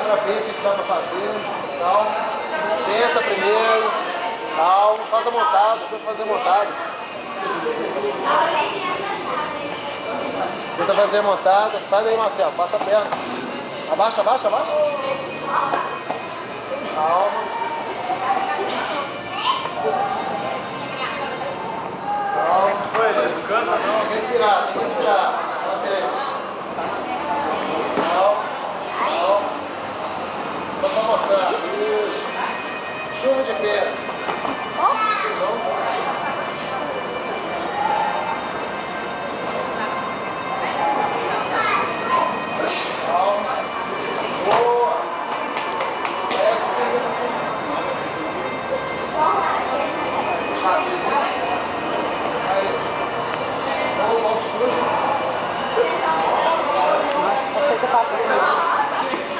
para ver o que dá para fazer. Calma. Pensa primeiro. Calma. Faz a montada, tenta fazer a montada. Tenta fazer a montada. Sai daí, Marcelo. Passa a perna. Abaixa, abaixa, abaixa. Calma. Calma. Oi, não de pé. Calma. Boa. Desce.